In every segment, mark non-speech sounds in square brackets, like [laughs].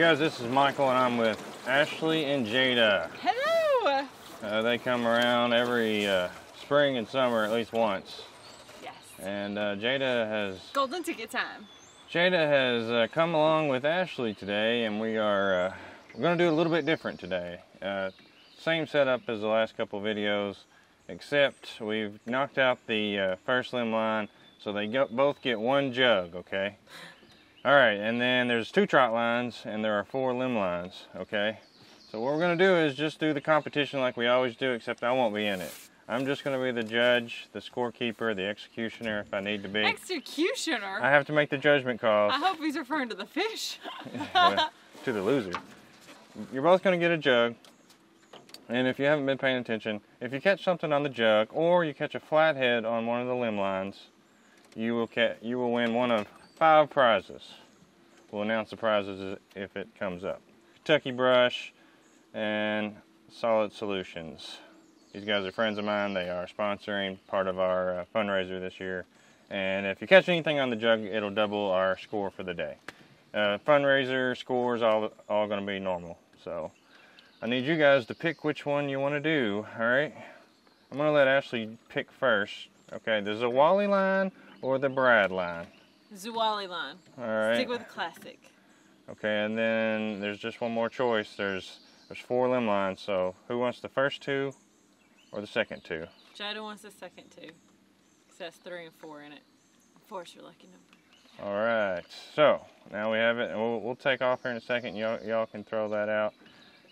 Hey guys, this is Michael and I'm with Ashley and Jada. Hello! Uh, they come around every uh, spring and summer at least once. Yes. And uh, Jada has Golden ticket time. Jada has uh, come along with Ashley today and we are uh, we're going to do a little bit different today. Uh, same setup as the last couple videos except we've knocked out the uh, first limb line so they go, both get one jug, okay? All right, and then there's two trot lines and there are four limb lines, okay? So what we're gonna do is just do the competition like we always do, except I won't be in it. I'm just gonna be the judge, the scorekeeper, the executioner if I need to be. Executioner? I have to make the judgment calls I hope he's referring to the fish. [laughs] to the loser. You're both gonna get a jug. And if you haven't been paying attention, if you catch something on the jug or you catch a flathead on one of the limb lines, you will you will win one of five prizes. We'll announce the prizes if it comes up. Kentucky Brush and Solid Solutions. These guys are friends of mine. They are sponsoring part of our uh, fundraiser this year. And if you catch anything on the jug, it'll double our score for the day. Uh, fundraiser scores all all going to be normal. So I need you guys to pick which one you want to do. All right. I'm going to let Ashley pick first. Okay. There's a Wally line or the Brad line. Zwolle line. All right. Stick with classic. Okay, and then there's just one more choice. There's there's four limb lines. So who wants the first two or the second two? Jada wants the second two. It says three and four in it. Four's your lucky number. All right. So now we have it, and we'll, we'll take off here in a second. Y'all y'all can throw that out.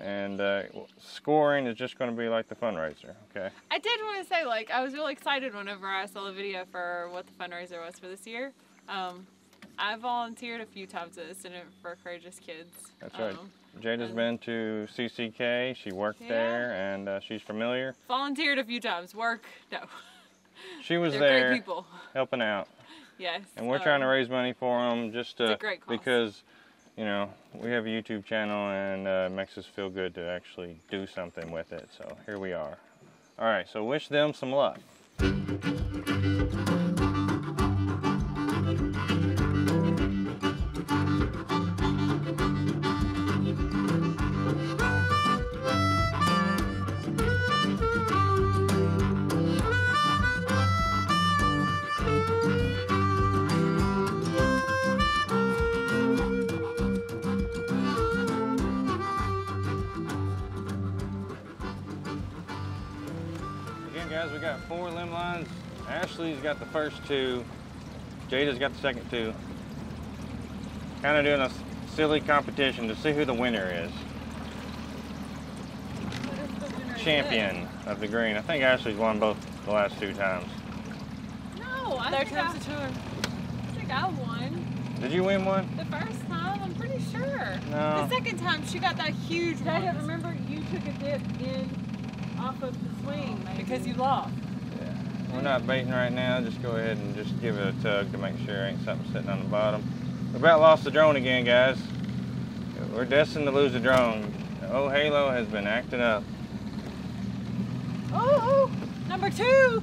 And uh, scoring is just going to be like the fundraiser. Okay. I did want to say, like, I was really excited whenever I saw the video for what the fundraiser was for this year. Um, I volunteered a few times at the Center for Courageous Kids. That's right. Um, Jada's and- been to CCK. She worked Yeah. there, and uh, she's familiar. volunteered a few times. Work, no. [laughs] She was there people. helping out. Yes. And we're trying to um, raise money for them just to, because, you know, we have a YouTube channel and uh, it makes us feel good to actually do something with it. So here we are. All right, so wish them some luck. Guys, we got four limb lines. Ashley's got the first two. Jada's got the second two. Kind of doing a silly competition to see who the winner is. Champion of the green. I think Ashley's won both the last two times. No, I Third think, I, time's a charm. I think I won Did you win one? the first time. I'm pretty sure. No. The second time, she got that huge Jada, one. remember you took a dip in off of the swing maybe. Because you lost. We're not baiting right now. Just go ahead and just give it a tug to make sure ain't something sitting on the bottom. We about lost the drone again, guys. We're destined to lose the drone. Oh, Halo has been acting up. Oh, oh, Number two.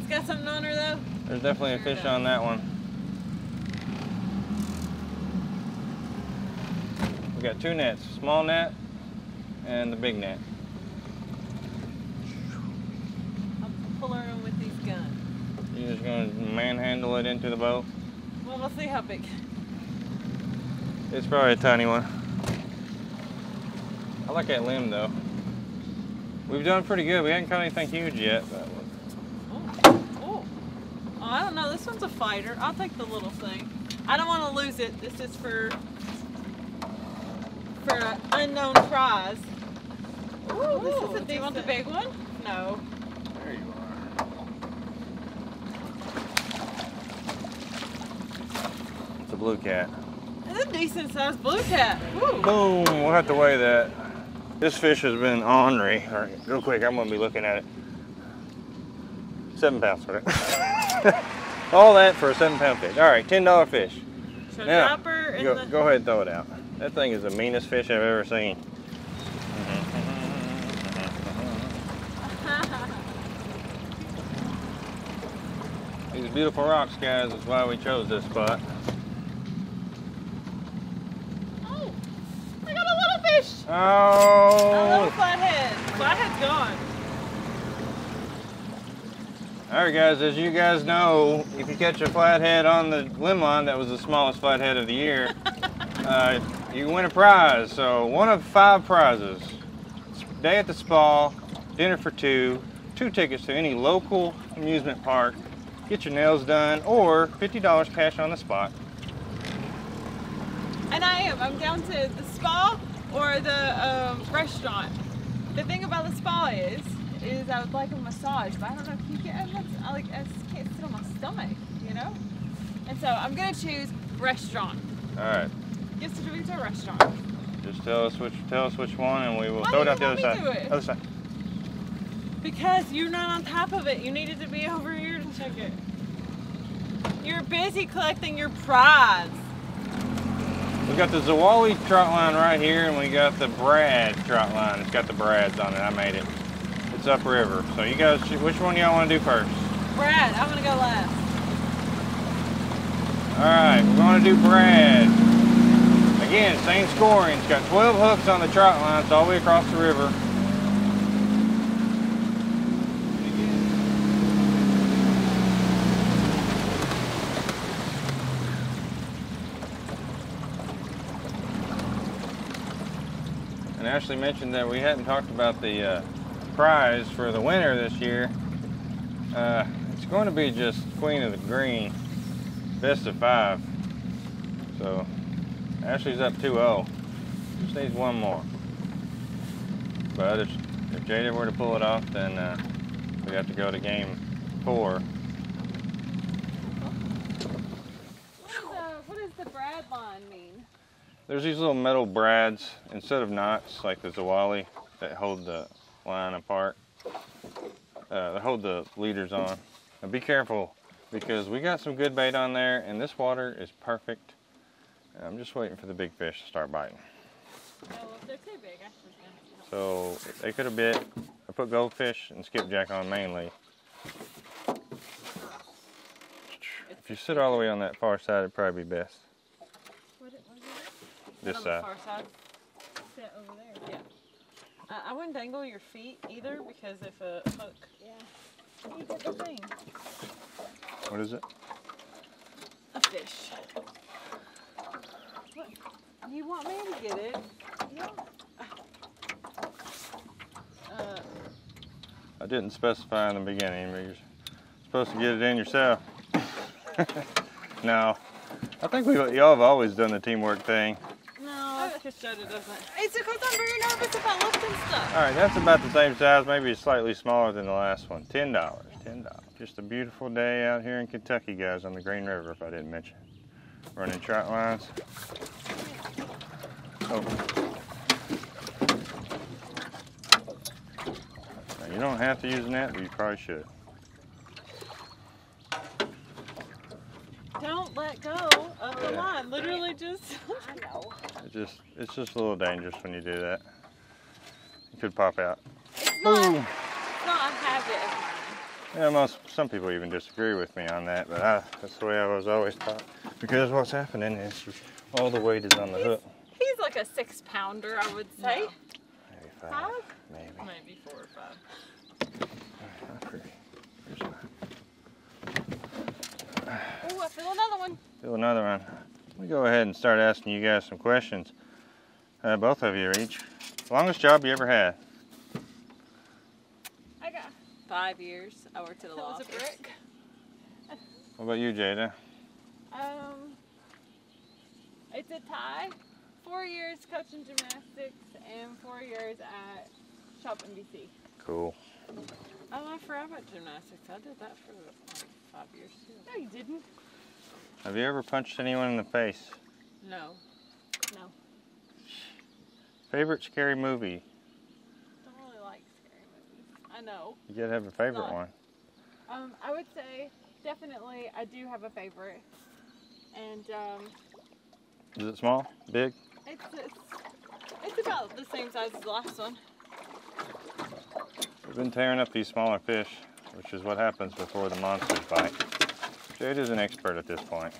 It's got something on her though. There's definitely a fish on that one. We got two nets, small net and the big net. I'm pulling them with these guns. You're just gonna manhandle it into the boat. Well, we'll see how big. It's probably a tiny one. I like that limb though. We've done pretty good. We haven't caught anything huge yet, but Oh, oh. Oh, I don't know. This one's a fighter. I'll take the little thing. I don't want to lose it. This is for for an unknown prize. Ooh, this is a Do you want the big one? No. there you are. A blue cat. It's a decent sized blue cat. Ooh. Boom! We'll have to weigh that. This fish has been ornery. All right, real quick, I'm gonna be looking at it. Seven pounds for it. [laughs] All that for a seven pound fish. All right, ten dollar fish. So Now, Go, the. go ahead and throw it out. That thing is the meanest fish I've ever seen. [laughs] These beautiful rocks, guys, is why we chose this spot. Oh, A little Oh! flathead. Flathead's gone. All right, guys. As you guys know, if you catch a flathead on the limb line, that was the smallest flathead of the year. [laughs] uh, you win a prize. So one of five prizes: day at the spa, dinner for two, two tickets to any local amusement park, get your nails done, or fifty dollars cash on the spot. And I am. I'm down to the spa or the um, restaurant. The thing about the spa is, is I would like a massage, but I don't know if you can. I'm not, I like I just can't sit on my stomach, you know. And so I'm gonna choose restaurant. All right. Gift certificate to a restaurant. Just tell us which tell us which one, and we will Why throw it out the other side. me to do it? Other side. Because you're not on top of it. You needed to be [laughs] over here to check it. You're busy collecting your prize. We got the Zwolle trot line right here, and we got the Brad trot line. It's got the Brads on it. I made it. It's upriver. So you guys, which one y'all want to do first? Brad, I'm gonna go last. All right, we're going to do Brad. Again, same scoring. It's got 12 hooks on the trot line. It's all the way across the river. And Ashley mentioned that we hadn't talked about the uh, prize for the winner this year. Uh, it's going to be just Queen of the Green, best of five. So Ashley's up 2-0. Just needs one more. But if, if Jada were to pull it off, then uh, we'd have to go to game four. What, is, what does the Brad line mean? There's these little metal brads instead of knots like the Zwolle that hold the line apart. Uh, that hold the leaders on. Now be careful because we got some good bait on there and this water is perfect. I'm just waiting for the big fish to start biting. So they could have bit. I put goldfish and skipjack on mainly. If you sit all the way on that far side, it'd probably be best. What, it- what is it? This side. far side. Sit over there. Yeah. Uh, I wouldn't dangle your feet either because if a hook. Yeah. You did the thing. What is it? A fish. What? You want me to get it? Yeah. Uh, I didn't specify in the beginning, but you're supposed to get it in yourself. [laughs] no, I think we y'all have always done the teamwork thing. It's because I'm very nervous about lifting stuff. All right, that's about the same size, maybe slightly smaller than the last one. Ten dollars, ten dollars. Just a beautiful day out here in Kentucky, guys, on the Green River. If I didn't mention, running trot lines. Oh. Now, you don't have to use a net, but you probably should. Don't let go of the Yeah. line. Literally just. [laughs] I know. It's just, it's just a little dangerous when you do that. It could pop out. It's not, Boom. it's not a habit. Yeah, most some people even disagree with me on that, but I, that's the way I was always taught. Because what's happening is all the weight is on the hook. He's like a six pounder, I would say. No. Maybe five, Five? maybe. Maybe four or five. Not pretty. Here's mine. I feel another one. Do another one. Let me go ahead and start asking you guys some questions. Uh, both of you each. Longest job you ever had? I got. Five years. I worked at a That law was a brick. What about you, Jada? Um, it's a tie. Four years coaching gymnastics and four years at Shop NBC. Cool. Oh, I forgot about gymnastics. I did that for like five years too. No, you didn't. Have you ever punched anyone in the face? No. No. Favorite scary movie? I don't really like scary movies. I know. You gotta have a favorite Not. one. Um, I would say definitely I do have a favorite. And um, Is it small? Big? it's, it's it's about the same size as the last one. We've been tearing up these smaller fish, which is what happens before the monsters bite. Jade is an expert at this point.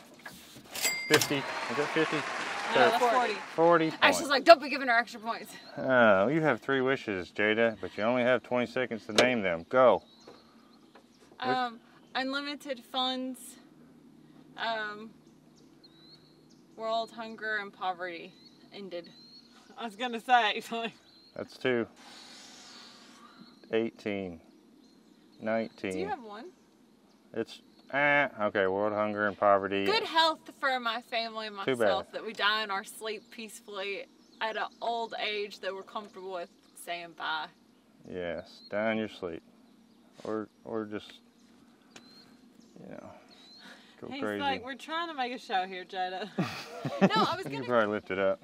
50. Is that 50? Uh, I know, that's 40. 40 points. Ashley's like, don't be giving her extra points. Oh, you have three wishes, Jada, but you only have 20 seconds to name them. Go. Um, unlimited funds, um, world hunger and poverty ended. I was gonna say, [laughs] That's two. 18. 19. do you have one? It's, eh, okay, world hunger and poverty. Good health for my family and myself that we die in our sleep peacefully at an old age that we're comfortable with saying bye. Yes, die in your sleep. Or, or just, you know, go He's crazy. like, we're trying to make a show here, Jada. [laughs] No, I was gonna. You can probably lift it up.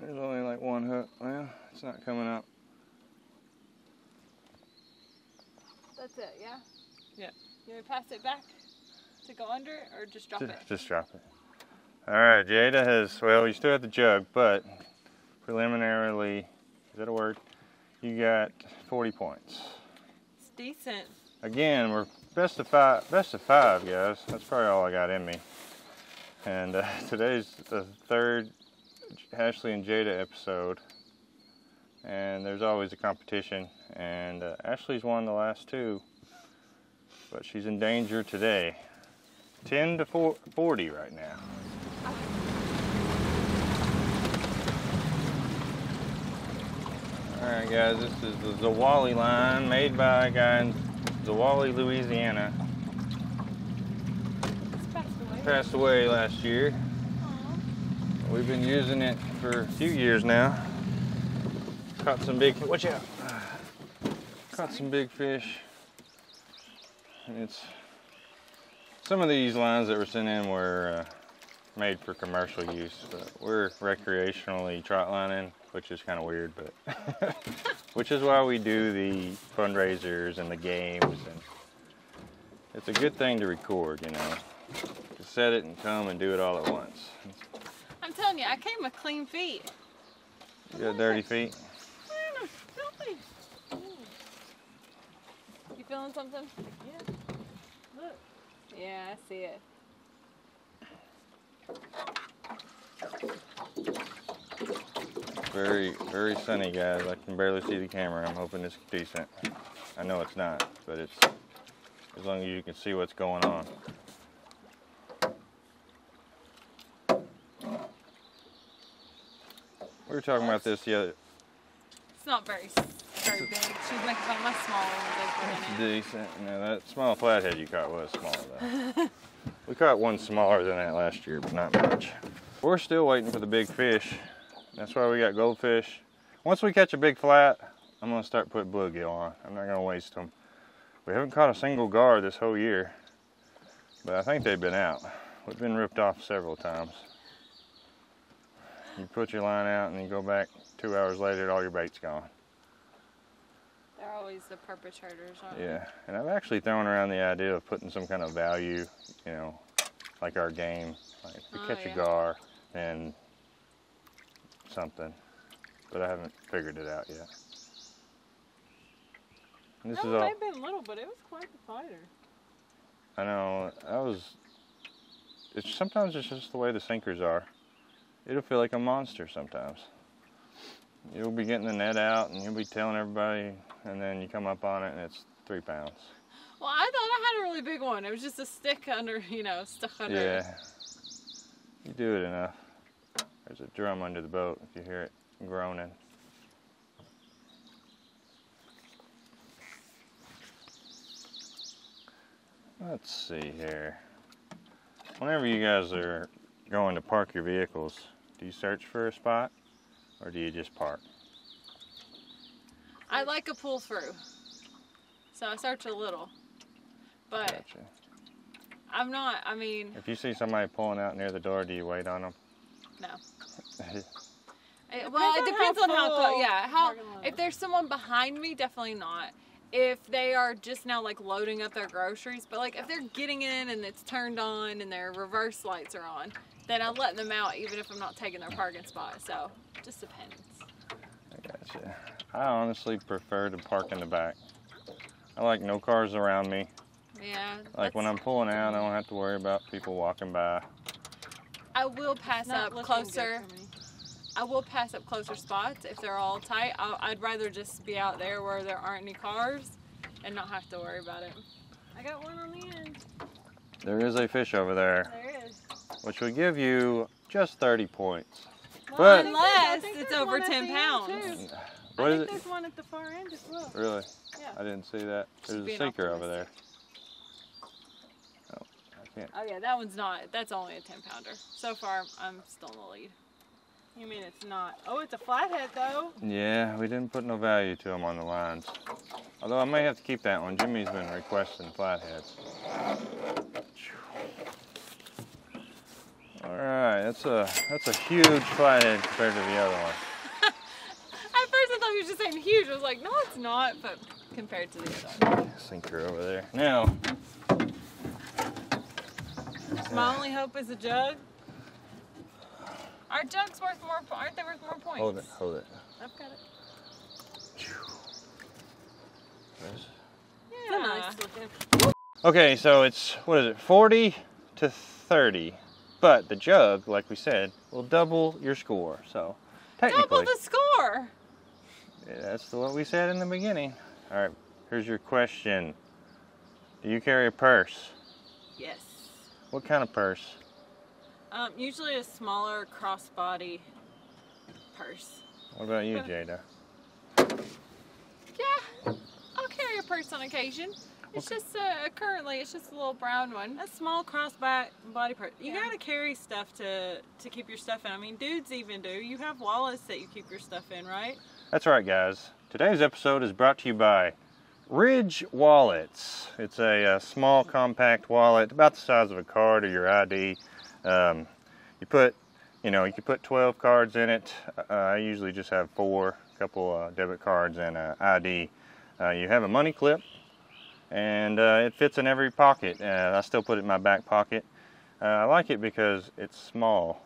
There's only like one hook. Well, it's not coming up. That's it, yeah. Yeah. You want to pass it back to go under, or just drop Just, it? just drop it. All right, Jada has, well, you still have the jug, but preliminarily, is that a word? You got 40 points. It's decent. Again, we're best of five, best of five, guys. That's probably all I got in me. And uh, [laughs] today's the third Ashley and Jada episode. And there's always a competition. And uh, Ashley's won the last two, but she's in danger today. 10 to four- 40 right now. Alright guys, this is the Zwolle line made by a guy in Zwolle, Louisiana. Passed away. Passed away last year. We've been using it for a few years now. Caught some big, watch out. Caught some big fish. And it's, some of these lines that were sent in were uh, made for commercial use, but we're recreationally trot lining, which is kind of weird, but [laughs] which is why we do the fundraisers and the games, and it's a good thing to record, you know, to set it and come and do it all at once. I'm telling you, I came with clean feet. You got dirty feet? Filthy. You feeling something? Yeah. Yeah, I see it. Very, very sunny, guys. I can barely see the camera. I'm hoping it's decent. I know it's not, but it's as long as you can see what's going on. We were talking about this the other. It's not very, very big. She was making fun of my small ones I put in it. Decent. No, that small flathead you caught was small though. [laughs] we caught one smaller than that last year, but not much. We're still waiting for the big fish. That's why we got goldfish. Once we catch a big flat, I'm gonna start putting bluegill on. I'm not gonna waste them. We haven't caught a single gar this whole year, but I think they've been out. We've been ripped off several times. You put your line out and you go back two hours later, all your bait's gone. They're always the perpetrators. Yeah, and I've actually thrown around the idea of putting some kind of value, you know, like our game, like if we Oh, catch yeah. a gar and something, but I haven't figured it out yet. And this is it all may have been little, but it was quite the fighter. I know. I was. It's sometimes it's just the way the sinkers are. It'll feel like a monster sometimes. You'll be getting the net out and you'll be telling everybody, and then you come up on it and it's three pounds. Well, I thought I had a really big one. It was just a stick under, you know, stuck under. Yeah. You do it enough. There's a drum under the boat if you hear it groaning. Let's see here. Whenever you guys are going to park your vehicles, do you search for a spot or do you just park? I like a pull through, so I search a little. But Gotcha. I'm not. I mean, If you see somebody pulling out near the door, do you wait on them? no. [laughs] It, well, it on depends how on how. Close, yeah, how. If there's someone behind me, definitely not. If they are just now like loading up their groceries, but like if they're getting in and it's turned on and their reverse lights are on, then I'm letting them out even if I'm not taking their parking spot. So just depends. I gotcha. I honestly prefer to park in the back. I like no cars around me. Yeah. Like when I'm pulling out, I don't have to worry about people walking by. I will pass up closer. good for me. I will pass up closer spots if they're all tight. i I'd rather just be out there where there aren't any cars and not have to worry about it. I got one on the end. There is a fish over there, There is. Which would give you just 30 points. Well, But- I think there's- I Unless it's over 10 pounds. too. What I think it? there's one at the far end as well. Really? Yeah. I didn't see that. There's a sinker over there. Oh, I can't. Oh yeah, that one's not. That's only a 10 pounder. So far, I'm still in the lead. You mean it's not? Oh, it's a flathead though. Yeah, we didn't put no value to them on the lines. Although I may have to keep that one. Jimmy's been requesting flatheads. All right, that's a that's a huge flathead compared to the other one. [laughs] At first, I thought he was just saying huge. I was like, no, it's not. But compared to the other one. Sinker over there. Now, My only hope is a jug. Our jugs worth more. Aren't they worth more points? hold it, hold it. I've got it. There's- It's a Yeah. nice. Okay, so it's what is it, 40 to 30, but the jug, like we said, will double your score. So technically, Double the score. That's what we said in the beginning. All right, here's your question. Do you carry a purse? Yes. What kind of purse? Um, usually a smaller crossbody purse. What about you, Jada? Yeah, I'll carry a purse on occasion. It's just uh, currently it's just a little brown one. A small crossbody body part. You Yeah. gotta carry stuff to to keep your stuff in. I mean, dudes even do. You have wallets that you keep your stuff in, right? That's right, guys. Today's episode is brought to you by Ridge Wallets. It's a, uh small, compact wallet, about the size of a card or your ID. Um, you put, you know, you can put 12 cards in it. Uh, I usually just have four, a couple uh, debit cards and a ID. Uh, you have a money clip, and uh, it fits in every pocket. Uh, I still put it in my back pocket. Uh, I like it because it's small,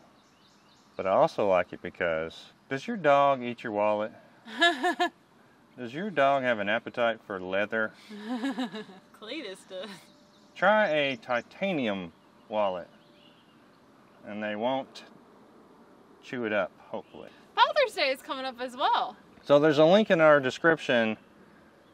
but I also like it because does your dog eat your wallet? [laughs] Does your dog have an appetite for leather? [laughs] Cletus does. Try a titanium wallet, and they won't chew it up, hopefully. Father's Day is coming up as well. So there's a link in our description,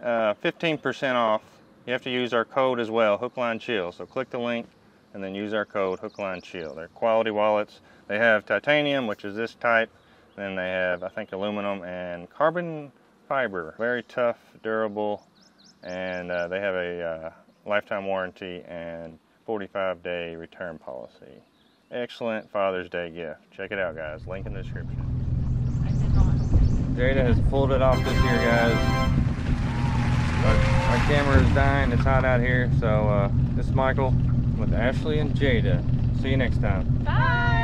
uh, 15% off. You have to use our code as well, Hookline Chill. So click the link and then use our code Hookline Chill. They're quality wallets. They have titanium, which is this type. Then they have, I think, aluminum and carbon fiber. Very tough, durable, and uh, they have a uh, lifetime warranty and 45 day return policy. Excellent Father's Day gift. Check it out, guys. Link in the description. I did not. Jada has pulled it off this year, guys. But my camera is dying. It's hot out here. So uh, this is Michael with Ashley and Jada. See you next time. Bye.